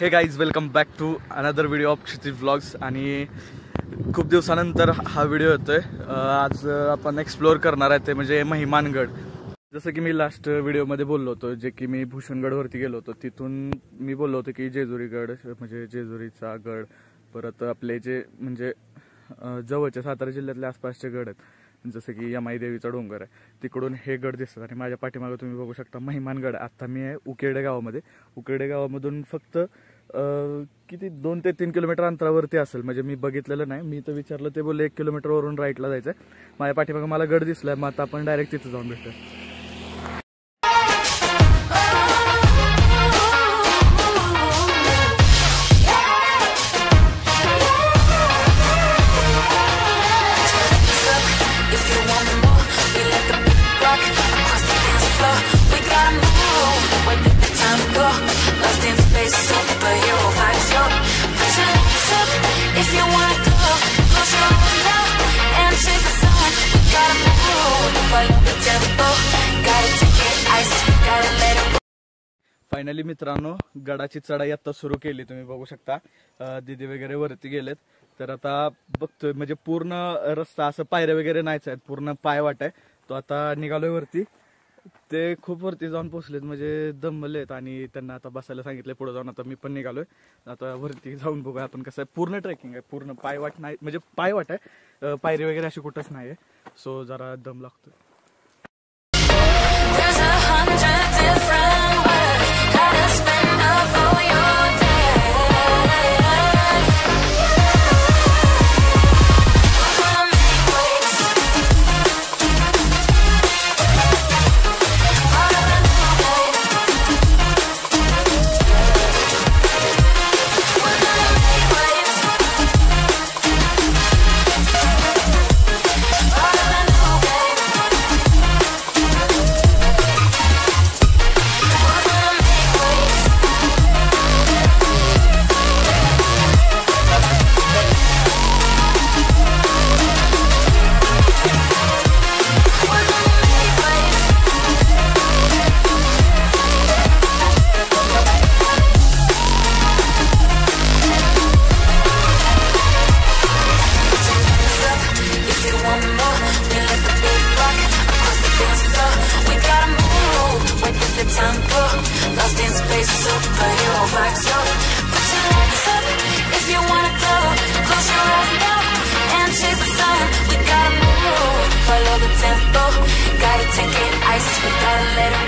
Hey guys welcome back to another video of Kshitij vlogs आणि खूप दिवसानंतर हा व्हिडिओ येतोय. आहे आज आपण एक्सप्लोअर करणार आहे ते म्हणजे महिमानगड. जसं की मी लास्ट व्हिडिओमध्ये बोललो होतो जे की मी भूषणगडवरती गेलो होतो तिथून मी बोललो होतो की जेजुरीगड म्हणजे जेजुरीचा गड परत आपले जे म्हणजे जवळच्या जवळचे सातारा जिल्ह्यातले आसपासचे गड आहेत. जसं की यमाई देवीचा डोंगर आहे. तिकडून हे गड दिसतात आणि माझ्या पाठीमागे तुम्ही बघू शकता महिमानगड. आता मी आहे उकेडे गावामध्ये. उकेडे गावामधून फक्त किती दोन ते तीन किलोमीटर अंतरावरती असेल. म्हणजे मी बघितलेलं नाही. मी तर विचारलं ते बोलले एक किलोमीटरवरून राईटला जायचं आहे माझ्या पाठीमागे मला गड दिसलाय मग आता आपण डायरेक्ट तिथं जाऊन भेटतो फायनली मित्रांनो गडाची चढाई आता सुरू केली. तुम्ही बघू शकता दिदी वगैरे वरती गेलेत. तर आता बघतोय म्हणजे पूर्ण रस्ता असं पायऱ्या वगैरे नाहीच आहेत. पूर्ण पाय वाट आहे. तो आता निघालोय वरती. ते खूप वरती जाऊन पोहोचलेत म्हणजे दमलेत आणि त्यांना आता बसायला सांगितलंय पुढे जाऊन आता मी पण निघालोय. आता वरती जाऊन बघूया आपण कसं आहे. पूर्ण ट्रेकिंग आहे. पूर्ण पायवाट नाही म्हणजे पायवाट आहे. पायरी वगैरे अशी कुठंच नाही आहे सो जरा दम लागतोय. Gotta take it ice, we gotta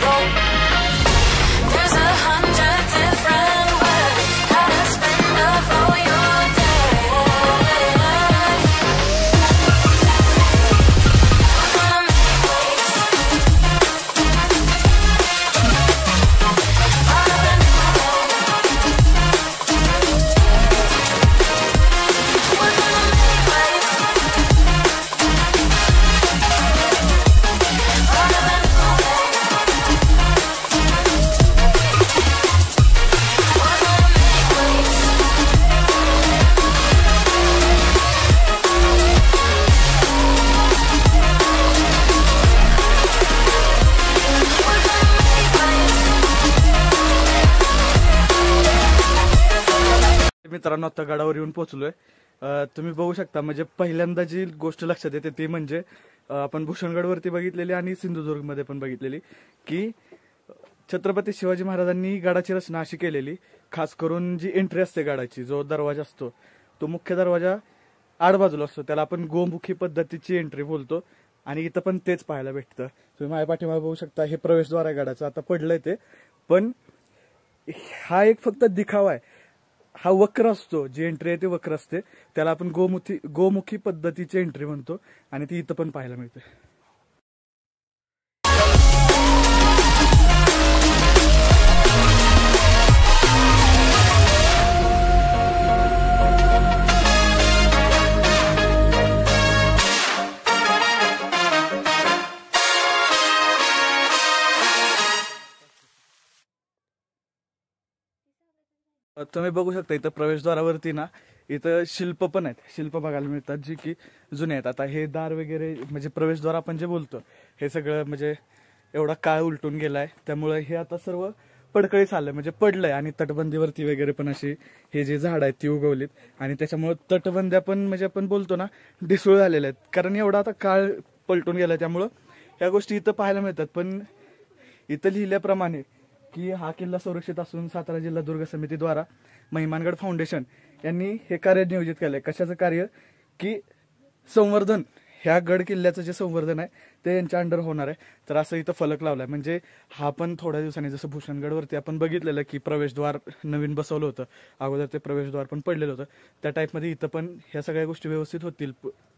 मित्रांनो आता गडावर येऊन पोहोचलोय. तुम्ही बघू शकता म्हणजे पहिल्यांदा जी गोष्ट लक्षात येते ती म्हणजे आपण भूषणगडवरती बघितलेली आणि सिंधुदुर्गमध्ये पण बघितलेली की छत्रपती शिवाजी महाराजांनी गडाची रचना अशी केलेली खास करून जी एंट्री असते गडाची जो दरवाजा असतो तो मुख्य दरवाजा आडबाजूला असतो. त्याला आपण गोमुखी पद्धतीची एंट्री बोलतो आणि इथं पण तेच पाहायला भेटतं. तुम्ही माझ्या पाठीमागे बघू शकता हे प्रवेशद्वार आहे गडाचं. आता पडलंय ते पण हा एक फक्त दिखावा आहे. हा वक्र असतो जी एंट्री आहे ते वक्र असते. त्याला आपण गोमुखी गोमुखी पद्धतीची एंट्री म्हणतो आणि ती इथं पण पाहायला मिळते. तुम्ही बघू शकता इथं प्रवेशद्वारावरती ना इथं शिल्प पण आहेत. शिल्प बघायला मिळतात जी की जुने आहेत. आता हे दार वगैरे म्हणजे प्रवेशद्वार आपण जे बोलतो हे सगळं म्हणजे एवढा काळ उलटून गेलाय. त्यामुळे हे आता सर्व पडकळीस आलं. म्हणजे पडलंय आणि तटबंदीवरती वगैरे पण अशी हे जे झाड आहेत ती उगवलीत. आणि त्याच्यामुळे तटबंद्या पण म्हणजे आपण बोलतो ना ढिसूळ झालेल्या आहेत. कारण एवढा आता काळ पलटून गेला त्यामुळं ह्या गोष्टी इथं पाहायला मिळतात. पण इथं लिहिल्याप्रमाणे की हा किल्ला सुरक्षित असून सातारा जिल्हा दुर्ग समितीद्वारा महिमानगड फाउंडेशन यांनी हे कार्य नियोजित केलंय. कशाचं कार्य? की संवर्धन. ह्या गड किल्ल्याचं जे संवर्धन आहे ते यांच्या अंडर होणार आहे. तर असं इथं फलक लावलाय. म्हणजे हा पण थोड्या दिवसांनी जसं भूषणगडवरती आपण बघितलेलं की प्रवेशद्वार नवीन बसवलं होतं. अगोदर ते प्रवेशद्वार पण पडलेलं होतं. त्या टाईपमध्ये इथं पण ह्या सगळ्या गोष्टी व्यवस्थित होतील.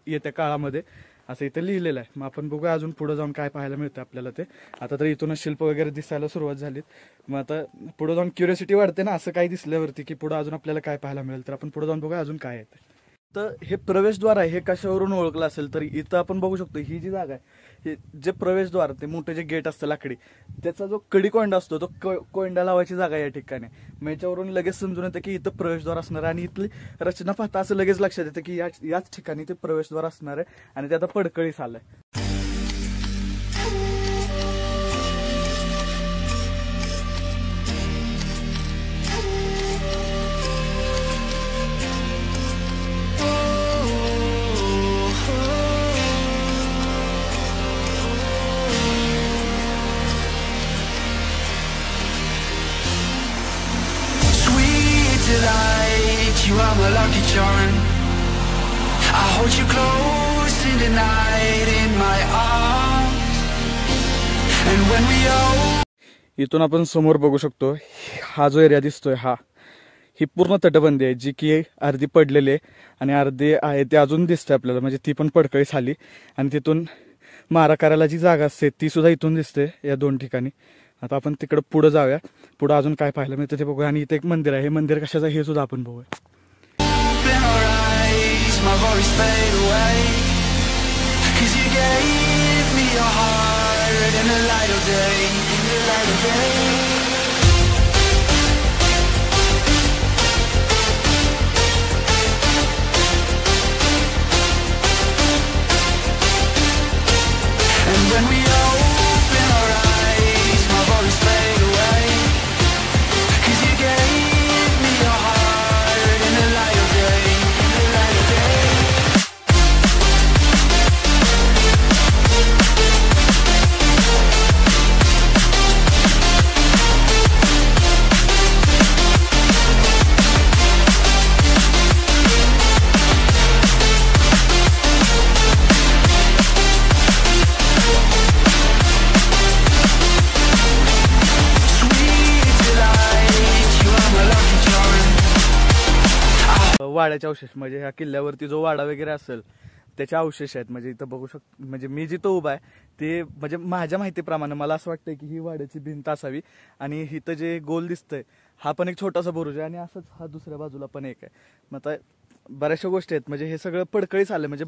येत्या काळामध्ये. असं इथं लिहिलेलं आहे. मग आपण बघूया अजून पुढे जाऊन काय पाहायला मिळतं आपल्याला ते. आता तर इथूनच शिल्प वगैरे दिसायला सुरुवात झाली मग आता पुढे जाऊन क्युरियोसिटी वाढते ना असं काय दिसल्यावरती की पुढे अजून आपल्याला काय पाहायला मिळेल. तर आपण पुढे जाऊन बघूया अजून काय आहे तर हे प्रवेशद्वार आहे हे कशावरून ओळखलं असेल? तर इथं आपण बघू शकतो ही जी जागा आहे हे जे प्रवेशद्वार ते मोठे जे गेट असतं लाकडी त्याचा जो कडी कोंडा असतो तो क- कोंडा लावायची जागा या ठिकाणी. मग याच्यावरून लगेच समजून येतं की इथं प्रवेशद्वार असणार आहे आणि इथली रचना पाहता असं लगेच लक्षात येतं की याच याच ठिकाणी ते प्रवेशद्वार असणार आहे आणि ते आता पडकळीस आलंय. आहे इथून आपण समोर बघू शकतो हा जो एरिया दिसतोय हा. ही पूर्ण तटबंदी आहे जी की अर्धी पडलेली आहे आणि अर्धी आहे ते अजून दिसते आपल्याला म्हणजे ती पण पडकळी आली. आणि तिथून मारा करायला जी जागा असते ती सुद्धा इथून दिसते या दोन ठिकाणी. आता आपण तिकडं पुढं जाऊया. पुढं अजून काय पाहायला मिळतं ते बघूया. आणि इथे एक मंदिर आहे. हे मंदिर कशाचं हे सुद्धा आपण बघूया. My voice fade away. Cause you gave in the light of day, in the light of day. वाड्याचे अवशेष म्हणजे ह्या किल्ल्यावरती जो वाडा वगैरे असेल त्याचे अवशेष आहेत. म्हणजे इथं बघू शक म्हणजे मी जिथं उभा आहे ते म्हणजे माझ्या माहितीप्रमाणे मला असं वाटतंय की ही वाड्याची भिंत असावी. आणि इथं जे गोल दिसतंय हा पण एक छोटासा बुरुज आहे आणि असंच हा दुसऱ्या बाजूला पण एक आहे. मग आता बऱ्याचशा गोष्टी आहेत. म्हणजे हे सगळं पडकळीच आलं म्हणजे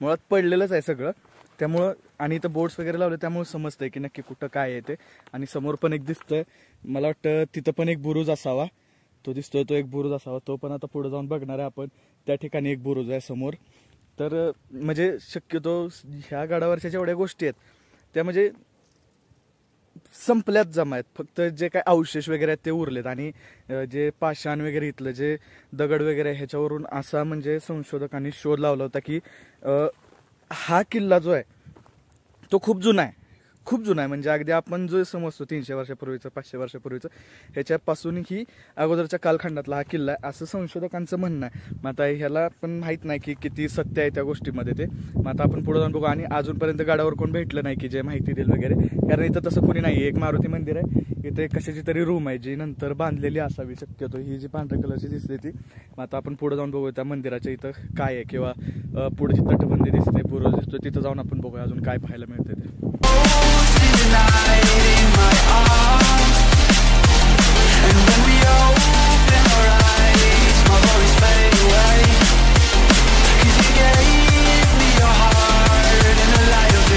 मुळात पडलेलंच आहे सगळं. त्यामुळं आणि इथं बोर्ड्स वगैरे लावले त्यामुळे समजतंय की नक्की कुठं काय आहे ते. आणि समोर पण एक दिसतंय. मला वाटतं तिथं पण एक बुरुज असावा. तो दिसतोय तो एक बुरुज असावा. तो पण आता पुढे जाऊन बघणार आहे आपण. त्या ठिकाणी एक बुरुज आहे समोर. तर म्हणजे शक्यतो ह्या गडावरच्या जेवढ्या गोष्टी आहेत त्या म्हणजे संपल्यात जमा आहेत. फक्त जे काय अवशेष वगैरे आहेत ते उरलेत. आणि जे पाषाण वगैरे इथलं जे दगड वगैरे आहे, ह्याच्यावरून असा म्हणजे संशोधकांनी शोध लावला होता की हा किल्ला जो आहे तो खूप जुना आहे. खूप जुना आहे. म्हणजे अगदी आपण जो समजतो तीनशे वर्षापूर्वीचं पाचशे वर्षापूर्वीचं ह्याच्यापासून ही अगोदरच्या कालखंडातला हा किल्ला आहे असं संशोधकांचं म्हणणं आहे. मग आता ह्याला पण माहीत नाही की किती सत्य आहे त्या गोष्टीमध्ये ते. मग आता आपण पुढे जाऊन बघू. आणि अजूनपर्यंत गाडावर कोण भेटलं नाही की जे माहिती देईल वगैरे. कारण इथं तसं कोणी नाही एक मारुती मंदिर आहे. इथे कशाची तरी रूम आहे जी नंतर बांधलेली असावी शक्यतो. ही जी पांढऱ्या कलरची दिसते ती. मग आता आपण पुढे जाऊन बघू त्या मंदिराच्या इथं काय आहे किंवा पुढची तटबंदी दिसते पूर्व दिसतो तिथं जाऊन आपण बघूया अजून काय पाहायला मिळतं ते.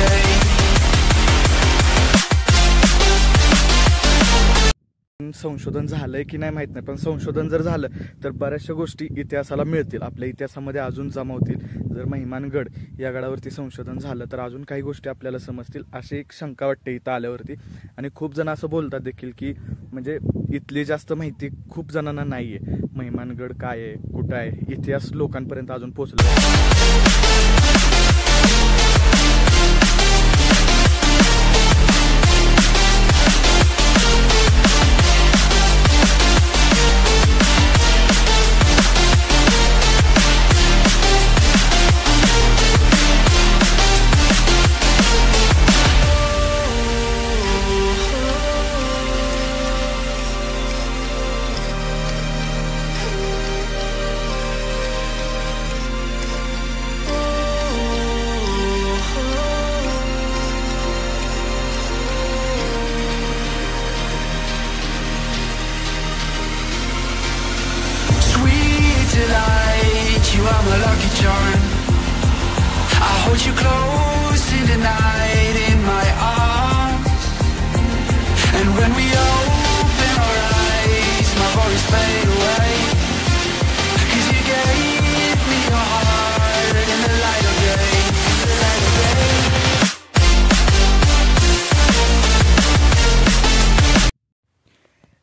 Day. संशोधन झालंय की नाही माहीत नाही पण संशोधन जर झालं तर बऱ्याचशा गोष्टी इतिहासाला मिळतील. आपल्या इतिहासामध्ये अजून जमा होतील जर महिमानगड या गडावरती संशोधन झालं तर अजून काही गोष्टी आपल्याला समजतील अशी एक शंका वाटते इथं आल्यावरती. आणि खूप जण असं बोलतात देखील की म्हणजे इथली जास्त माहिती खूप जणांना नाही आहे महिमानगड काय आहे कुठं आहे इतिहास लोकांपर्यंत अजून पोचला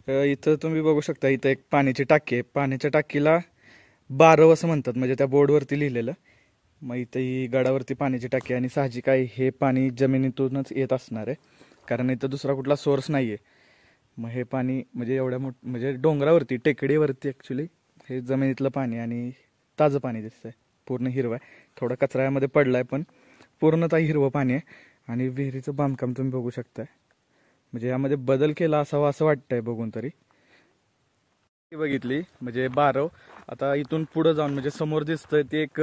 इथं तुम्ही बघू शकता इथं एक पाण्याची टाकी आहे. पाण्याच्या टाकीला बारव असं म्हणतात म्हणजे त्या बोर्डवरती लिहिलेलं. मग इथं ही गडावरती पाण्याची टाकी आणि साहजिक आहे हे पाणी जमिनीतूनच येत असणार आहे. कारण इथं दुसरा कुठला सोर्स नाही आहे मग हे पाणी म्हणजे एवढ्या मोठ म्हणजे डोंगरावरती टेकडीवरती ॲक्च्युली हे जमिनीतलं पाणी आणि ताजं पाणी दिसतंय. पूर्ण हिरवं आहे. थोडा कचऱ्यामध्ये पडलं पडला आहे पण पूर्णतः हिरवं पाणी आहे. आणि विहिरीचं बांधकाम तुम्ही बघू शकताय. म्हणजे यामध्ये बदल केला असावा असं वाटतंय बघून तरी. बघितली म्हणजे बारव. आता इथून पुढे जाऊन म्हणजे समोर दिसतंय ते एक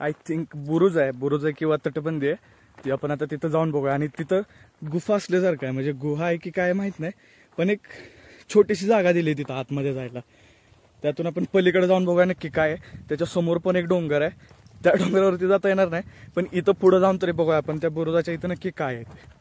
आय थिंक बुरुज आहे. बुरुज आहे किंवा तटबंदी आहे. ती आपण आता तिथं जाऊन बघूया. आणि तिथं गुफा असल्यासारखं आहे. म्हणजे गुहा आहे की काय माहीत नाही. पण एक छोटीशी जागा दिली तिथं आतमध्ये जायला. त्यातून आपण पलीकडे जाऊन बघूया नक्की काय आहे. त्याच्यासमोर पण एक डोंगर आहे. त्या डोंगरावरती जाता येणार नाही. पण इथं पुढे जाऊन तरी बघूया आपण त्या बुरुजाच्या इथं नक्की काय आहे ते.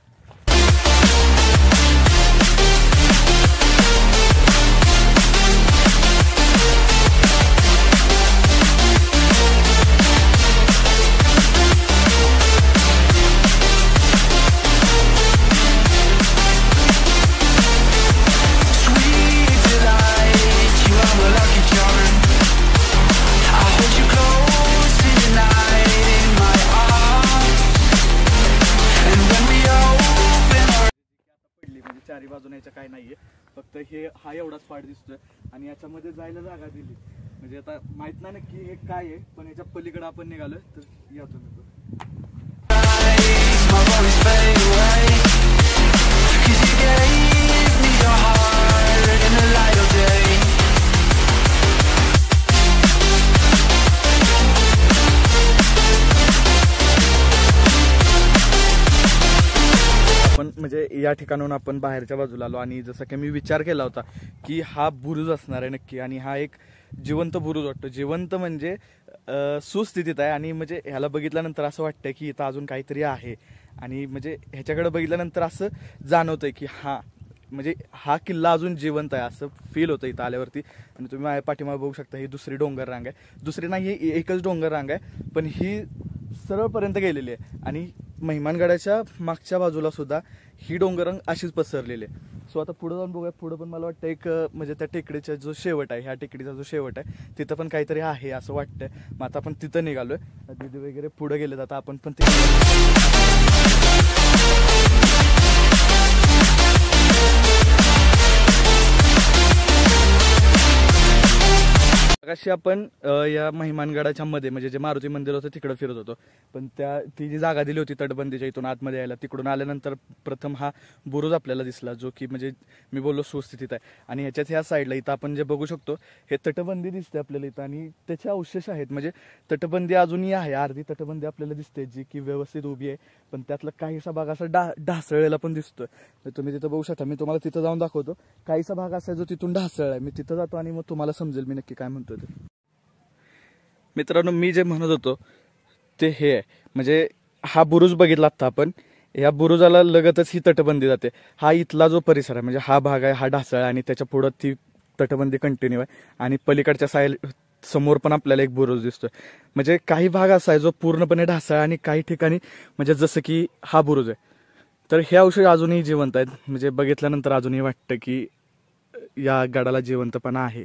बाजूने याच्या काय नाहीये. फक्त हे हा एवढाच पाठ दिसतोय. आणि याच्यामध्ये जायला जागा दिली. म्हणजे आता माहीत नाही की हे काय आहे पण याच्या पलीकडे आपण निघालोय तर या तुम्ही या ठिकाणाहून आपण बाहेरच्या बाजूला आलो आणि जसं की मी विचार केला होता की हा बुरुज असणार आहे नक्की आणि हा एक जिवंत बुरुज वाटतो. जिवंत म्हणजे सुस्थितीत आहे आणि म्हणजे ह्याला बघितल्यानंतर असं वाटतं की इथं अजून काहीतरी आहे. आणि म्हणजे ह्याच्याकडे बघितल्यानंतर असं जाणवतंय की हा म्हणजे हा किल्ला अजून जिवंत आहे असं फील होतं इथं आल्यावरती. आणि तुम्ही माझ्या पाठीमागे बघू शकता ही दुसरी डोंगर रांग आहे. दुसरी नाही ही एकच डोंगर रांग आहे. पण ही सरळपर्यंत गेलेली आहे. आणि मेहमानगडाच्या मागच्या बाजूला सुद्धा ही डोंगरंग अशीच पसरलेली आहे. सो आता पुढे जाऊन बघूया. पुढे पण मला वाटतं एक म्हणजे त्या टेकडीचा जो शेवट आहे ह्या टेकडीचा जो शेवट आहे तिथं पण काहीतरी आहे असं वाटतंय. मग आता आपण तिथं निघालोय. दिदी वगैरे पुढे गेले जाता आपण पण तिथे अशी आपण अ, या महिमानगडाच्या मध्ये म्हणजे जे मारुती मंदिर होतं तिकडे फिरत होतो. पण त्या ती जी जागा दिली होती तटबंदीच्या इथून आतमध्ये यायला तिकडून आल्यानंतर प्रथम हा बुरुज आपल्याला दिसला जो की म्हणजे मी बोललो सुस्थितीत आहे. आणि ह्याच्यात ह्या साईडला इथं आपण जे बघू शकतो हे तटबंदी दिसते आपल्याला इथं आणि त्याचे अवशेष आहेत. म्हणजे तटबंदी अजूनही आहे अर्धी तटबंदी आपल्याला दिसते जी की व्यवस्थित उभी आहे. पण त्यातला काहीसा भाग असा डा ढासळलेला पण दिसतोय. तर तुम्ही तिथं बघू शकता. मी तुम्हाला तिथं जाऊन दाखवतो. काहीसा भाग असा आहे जो तिथून ढासळ आहे मी तिथं जातो आणि मग तुम्हाला समजेल मी नक्की काय म्हणतो होते. मित्रांनो मी जे म्हणत होतो ते हे आहे. म्हणजे हा बुरुज बघितला आता आपण. या बुरुजाला लगतच ही तटबंदी जाते. हा इथला जो परिसर आहे म्हणजे हा भाग आहे हा ढासळ आहे आणि त्याच्या पुढं ती तटबंदी कंटिन्यू आहे. आणि पलीकडच्या साईल समोर पण आपल्याला एक बुरुज दिसतोय. म्हणजे काही भाग असा आहे जो पूर्णपणे ढासळ आणि काही ठिकाणी म्हणजे जसं की हा बुरुज आहे. तर हे औषध अजूनही जिवंत आहेत. म्हणजे बघितल्यानंतर अजूनही वाटतं की या गडाला जिवंतपणा आहे.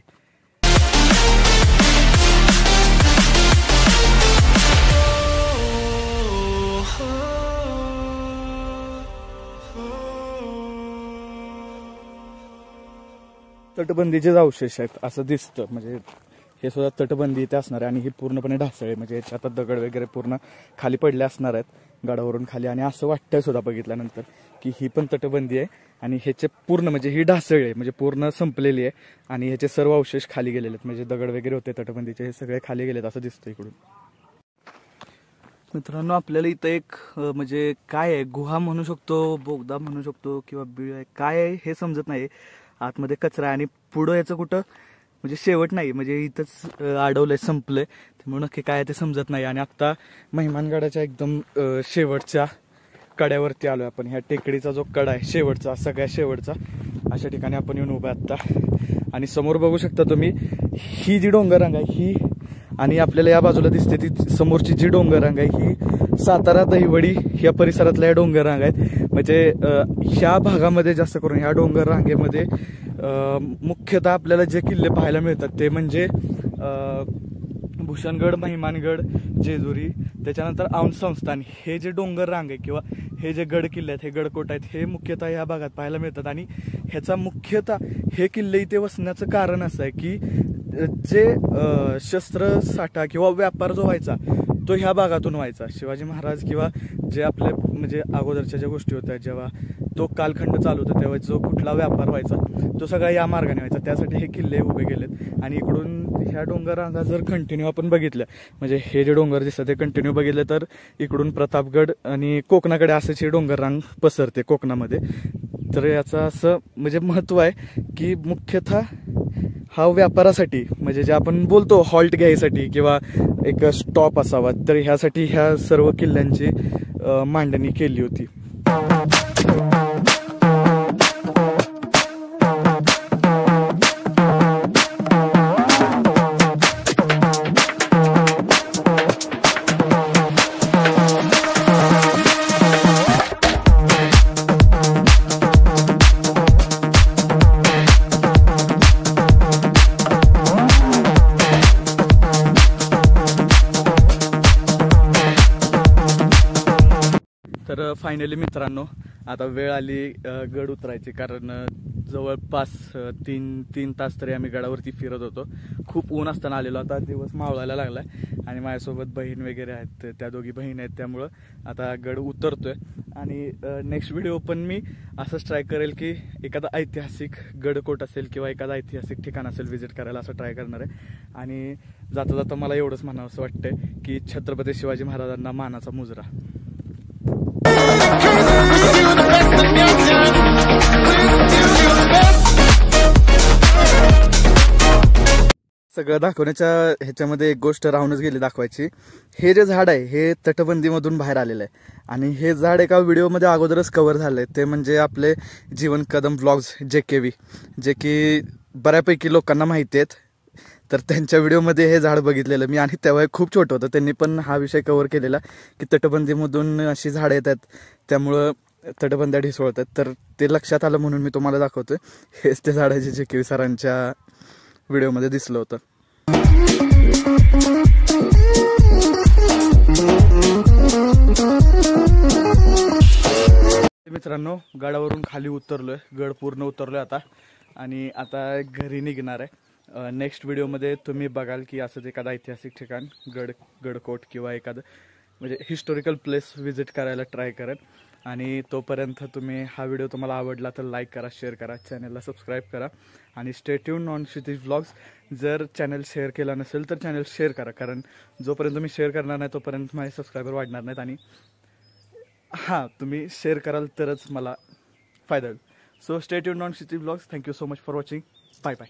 तटबंदीचेच अवशेष आहेत असं दिसतं. म्हणजे हे सुद्धा तटबंदी इथे असणार आहे आणि ही पूर्णपणे ढासळे म्हणजे याच्या आता दगड वगैरे पूर्ण खाली पडले असणार आहेत गडावरून खाली. आणि असं वाटतंय सुद्धा बघितल्यानंतर की ही पण तटबंदी आहे आणि ह्याचे पूर्ण म्हणजे ही ढासळी आहे. म्हणजे पूर्ण संपलेली आहे आणि ह्याचे सर्व अवशेष खाली गेलेले आहेत. म्हणजे दगड वगैरे होते तटबंदीचे हे सगळे खाली गेलेत असं दिसतं इकडून. मित्रांनो आपल्याला इथं एक म्हणजे काय आहे? गुहा म्हणू शकतो बोगदा म्हणू शकतो किंवा बिळ आहे. काय आहे हे समजत नाही. आतमध्ये कचरा आहे आणि पुढं याचं कुठं म्हणजे शेवट नाही म्हणजे इथंच अडवलंय संपलंय. त्यामुळे नक्की काय आहे ते समजत नाही. आणि आत्ता महिमानगडाच्या एकदम शेवटच्या कड्यावरती आलोय आपण. ह्या टेकडीचा जो कडा आहे शेवटचा सगळ्या शेवटचा अशा ठिकाणी आपण येऊन उभा आत्ता. आणि समोर बघू शकता तुम्ही ही जी डोंगररांग आहे ही आणि आपल्याला या बाजूला दिसते ती समोरची जी डोंगररांग आहे ही सातारा दहिवडी या परिसरातल्या या डोंगररांग आहेत. म्हणजे ह्या भागामध्ये जास्त करून ह्या डोंगर रांगेमध्ये मुख्यतः आपल्याला जे किल्ले पाहायला मिळतात ते म्हणजे भूषणगड महिमानगड जेजुरी त्याच्यानंतर औंध संस्थान हे जे डोंगर रांग आहे किंवा हे जे गड किल्ले आहेत हे गडकोट आहेत हे मुख्यतः या भागात पाहायला मिळतात. आणि ह्याचा मुख्यतः हे किल्ले इथे वसण्याचं कारण असं आहे की जे शस्त्र साठा किंवा व्यापार जो व्हायचा तो ह्या भागातून व्हायचा. शिवाजी महाराज किंवा जे आपले म्हणजे अगोदरच्या ज्या गोष्टी होत्या जेव्हा तो कालखंड चालू होता तेव्हा जो कुठला व्यापार व्हायचा तो सगळा या मार्गाने व्हायचा. त्यासाठी हे किल्ले उभे गेलेत आणि इकडून ह्या डोंगर रांगा जर कंटिन्यू आपण बघितलं म्हणजे हे जे डोंगर दिसतात ते कंटिन्यू बघितले तर इकडून प्रतापगड आणि कोकणाकडे असेच हे डोंगररांग पसरते कोकणामध्ये तर याचं असं म्हणजे महत्त्व आहे की मुख्यतः हा व्यापारासाठी म्हणजे जे आपण बोलतो हॉल्ट घ्यायसाठी किंवा एक स्टॉप असावा तर ह्यासाठी ह्या सर्व किल्ल्यांची मांडणी केली होती. फायनली मित्रांनो आता वेळ आली गड उतरायची. कारण जवळपास तीन तीन तास तरी आम्ही गडावरती फिरत होतो. खूप ऊन असताना आलेलो. आता दिवस मावळायला लागलाय. आणि माझ्यासोबत बहीण वगैरे आहेत. त्या दोघी बहीण आहेत. त्यामुळं आता गड उतरतोय. आणि नेक्स्ट व्हिडिओ पण मी असंच ट्राय करेल की एखादा ऐतिहासिक गडकोट असेल किंवा एखादा ऐतिहासिक ठिकाण असेल व्हिजिट करायला असं ट्राय करणार आहे. आणि जाता जाता मला एवढंच म्हणावं असं वाटतं की छत्रपती शिवाजी महाराजांना मानाचा मुजरा. सगळं दाखवण्याच्या ह्याच्यामध्ये एक गोष्ट राहूनच गेली दाखवायची. हे जे झाड आहे हे तटबंदीमधून बाहेर आलेलं आहे. आणि हे झाड एका व्हिडिओमध्ये अगोदरच कव्हर झालंय. ते म्हणजे आपले जीवन कदम ब्लॉग्स जे के व्ही जे की बऱ्यापैकी लोकांना माहिती आहेत. तर त्यांच्या व्हिडिओमध्ये हे झाड बघितलेलं मी. आणि तेव्हा खूप छोटं होतं. त्यांनी पण हा विषय कव्हर केलेला की तटबंदीमधून अशी झाडं येतात त्यामुळं तटबंद्या ढिसवळतात तर ते लक्षात आलं म्हणून मी तुम्हाला दाखवतोय. हेच ते झाडाचे जे केवी सरांच्या व्हिडिओमध्ये दिसलं होतं. मित्रांनो गडावरून खाली उतरलोय. गड पूर्ण उतरलोय आता. आणि आता घरी निघणार आहे. नेक्स्ट व्हिडिओमध्ये तुम्ही बघाल की असंच एखादं ऐतिहासिक ठिकाण गड गडकोट किंवा एखादं म्हणजे हिस्टोरिकल प्लेस व्हिजिट करायला ट्राय करेन आणि तोपर्यंत तुम्ही हा व्हिडिओ तुम्हाला आवडला तर लाईक करा शेअर करा चॅनलला सबस्क्राईब करा. आणि स्टेट्यून नॉन क्षितिज ब्लॉग्स जर चॅनल शेअर केला नसेल तर चॅनल शेअर करा कारण जोपर्यंत मी शेअर करणार नाही तोपर्यंत माझे सबस्क्रायबर वाढणार नाहीत. आणि हां तुम्ही शेअर कराल तरच मला फायदा होईल. So stay tuned non on Kshitij blogs thank you so much for watching bye bye